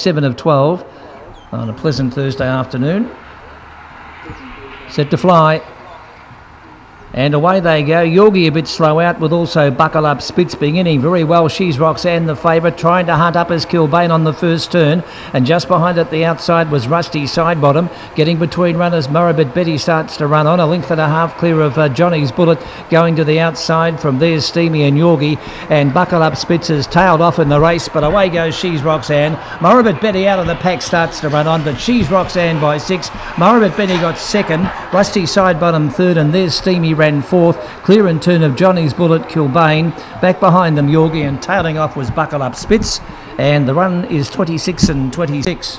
7 of 12 on a pleasant Thursday afternoon. Set to fly. And away they go. Yorgi a bit slow out with also Buckle Up Spitz beginning very well. She's Roxanne the favourite, trying to hunt up as Kilbane on the first turn. And just behind at the outside was Rusty Sidebottom. Getting between runners, Morabit Betty starts to run on. A length and a half clear of uh, Johnny's Bullet going to the outside. From there, Steamy and Yorgi. And Buckle Up Spitz has tailed off in the race, but away goes She's Roxanne. Morabit Betty out of the pack starts to run on, but She's Roxanne by six. Morabit Betty got second. Rusty Sidebottom third, and there's Steamy ran fourth. Clear in turn of Johnny's Bullet, Kilbane. Back behind them, Yorgi, and tailing off was Buckle Up Spitz. And the run is 26 and 26.